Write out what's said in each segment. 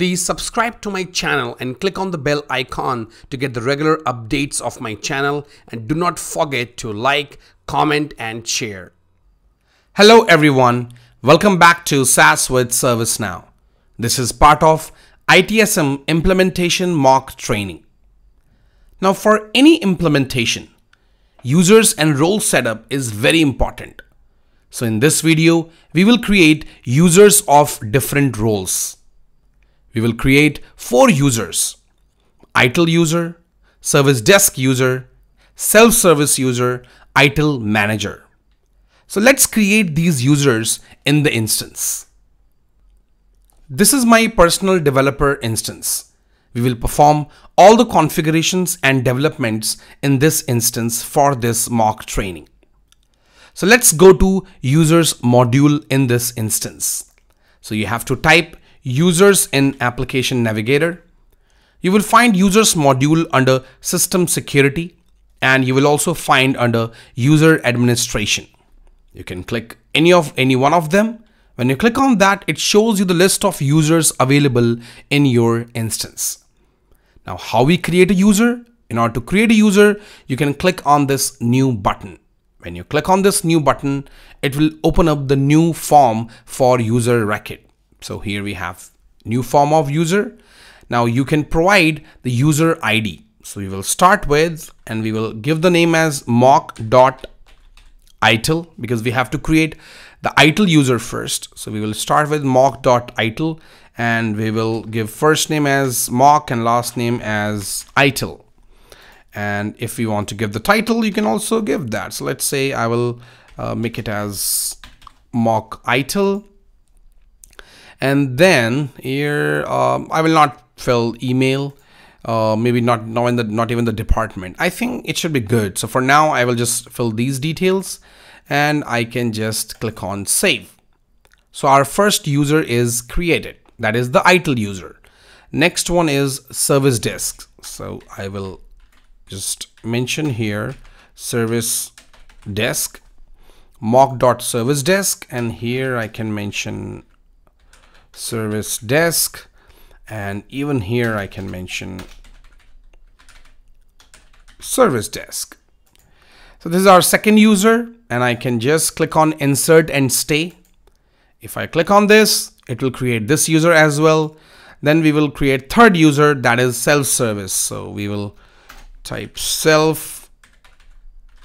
Please subscribe to my channel and click on the bell icon to get the regular updates of my channel and do not forget to like, comment and share. Hello everyone, welcome back to SaaS with ServiceNow. This is part of ITSM implementation mock training. Now for any implementation, users and role setup is very important. So in this video, we will create users of different roles we will create four users ITIL user, service desk user, self-service user, ITIL manager. So let's create these users in the instance. This is my personal developer instance. We will perform all the configurations and developments in this instance for this mock training. So let's go to users module in this instance. So you have to type users in application navigator. You will find users module under system security and you will also find under user administration. You can click any of any one of them. When you click on that, it shows you the list of users available in your instance. Now, how we create a user? In order to create a user, you can click on this new button. When you click on this new button, it will open up the new form for user record. So here we have new form of user. Now you can provide the user ID. So we will start with and we will give the name as mock.itil because we have to create the ITIL user first. So we will start with mock.itil and we will give first name as mock and last name as ITIL. And if you want to give the title, you can also give that. So let's say I will uh, make it as mock ITIL. And then here um, I will not fill email uh, maybe not now in the not even the department. I think it should be good. So for now I will just fill these details and I can just click on save. So our first user is created. That is the ITIL user. Next one is service desk so I will just mention here service desk mock.service desk and here I can mention service desk and even here I can mention service desk. So this is our second user and I can just click on insert and stay. If I click on this it will create this user as well. Then we will create third user that is self-service. So we will type self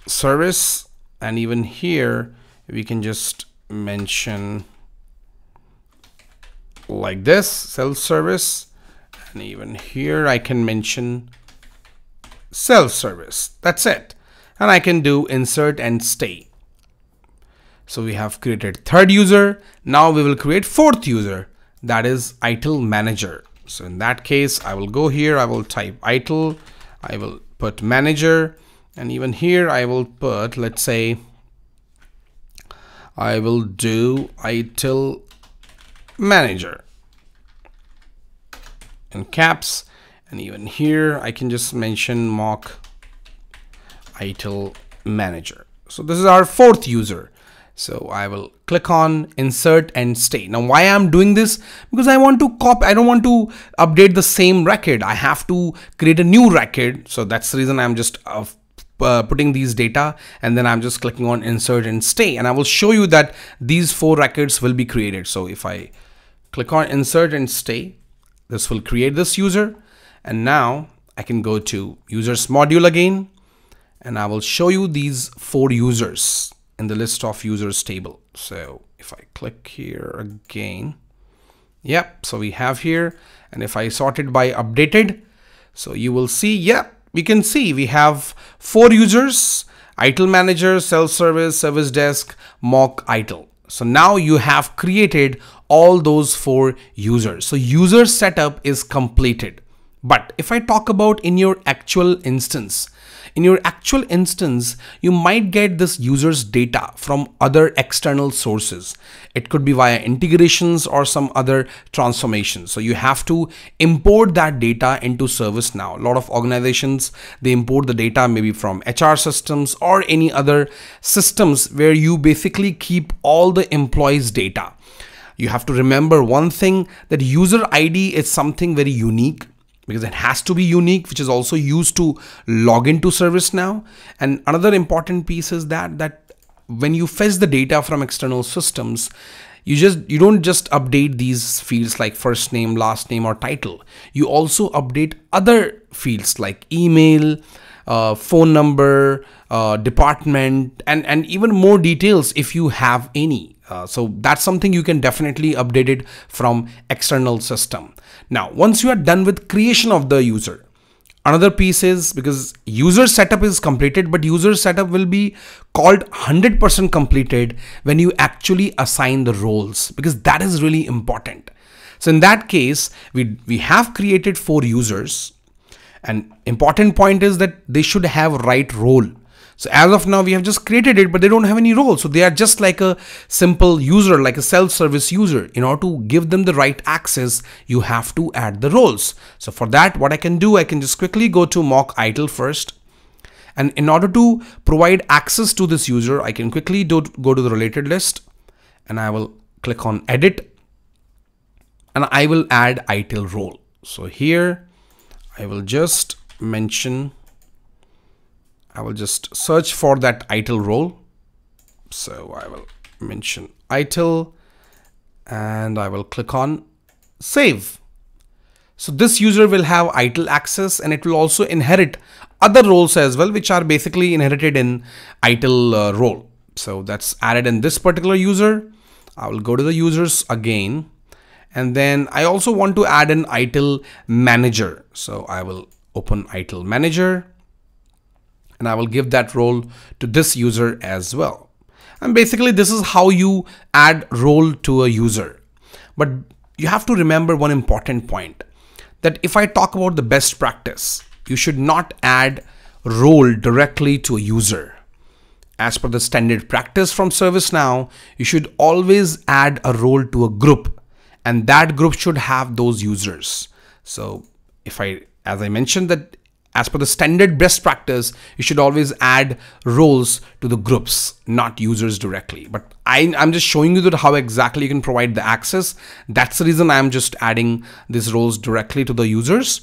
service. And even here we can just mention like this self-service and even here I can mention self-service that's it. And I can do insert and stay. So we have created third user. Now we will create fourth user. That is ITIL manager. So in that case I will go here. I will type ITIL I will put manager and even here I will put let's say I will do ITIL manager. In caps and even here I can just mention mock ITIL manager. So this is our fourth user so I will click on insert and stay. Now why I'm doing this? Because I want to copy I don't want to update the same record. I have to create a new record. So that's the reason I'm just uh, uh, putting these data and then I'm just clicking on insert and stay. And I will show you that these four records will be created. So if I click on insert and stay this will create this user. And now I can go to users module again. And I will show you these four users in the list of users table. So if I click here again yep so we have here and if I sort it by updated so you will see yep we can see we have four users ITIL manager self-service service desk mock ITIL so now you have created all those four users. So user setup is completed. But if I talk about in your actual instance in your actual instance, you might get this user's data from other external sources. It could be via integrations or some other transformations. So you have to import that data into ServiceNow. A lot of organizations, they import the data maybe from HR systems or any other systems where you basically keep all the employees data. You have to remember one thing that user ID is something very unique because it has to be unique which is also used to log into ServiceNow. And another important piece is that that when you fetch the data from external systems you just you don't just update these fields like first name last name or title. You also update other fields like email uh, phone number uh, department and and even more details if you have any uh, so that's something you can definitely update it from external system now, once you are done with creation of the user, another piece is because user setup is completed, but user setup will be called 100% completed when you actually assign the roles because that is really important. So in that case, we, we have created four users and important point is that they should have right role so as of now, we have just created it, but they don't have any role. So they are just like a simple user, like a self-service user. In order to give them the right access, you have to add the roles. So for that, what I can do, I can just quickly go to mock ITIL first. And in order to provide access to this user, I can quickly do, go to the related list and I will click on edit and I will add ITIL role. So here I will just mention I will just search for that ITIL role. So I will mention ITIL and I will click on save. So this user will have ITIL access and it will also inherit other roles as well, which are basically inherited in ITIL uh, role. So that's added in this particular user. I will go to the users again. And then I also want to add an ITIL manager. So I will open ITIL manager and I will give that role to this user as well. And basically this is how you add role to a user. But you have to remember one important point that if I talk about the best practice, you should not add role directly to a user. As per the standard practice from ServiceNow, you should always add a role to a group and that group should have those users. So if I, as I mentioned that as per the standard best practice, you should always add roles to the groups, not users directly. But I, am just showing you that how exactly you can provide the access. That's the reason I'm just adding these roles directly to the users.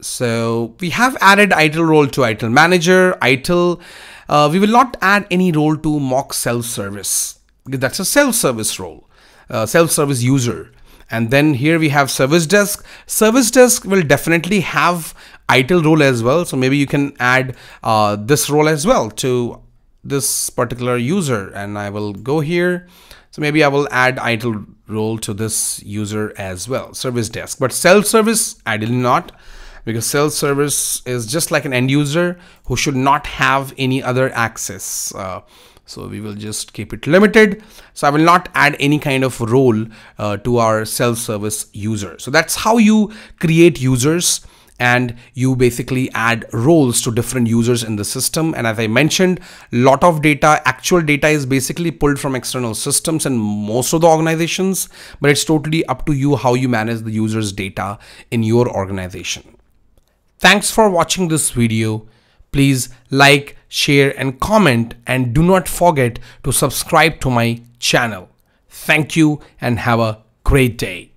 So we have added ITIL role to ITIL manager, ITIL. Uh, we will not add any role to mock self-service that's a self-service role, uh, self-service user. And then here we have service desk. Service desk will definitely have ITIL role as well. So maybe you can add uh, this role as well to this particular user. And I will go here. So maybe I will add ITIL role to this user as well, service desk. But self-service, ideally not because self-service is just like an end user who should not have any other access. Uh, so we will just keep it limited. So I will not add any kind of role uh, to our self-service user. So that's how you create users and you basically add roles to different users in the system. And as I mentioned, lot of data, actual data is basically pulled from external systems and most of the organizations, but it's totally up to you how you manage the user's data in your organization. Thanks for watching this video. Please like, share and comment and do not forget to subscribe to my channel. Thank you and have a great day.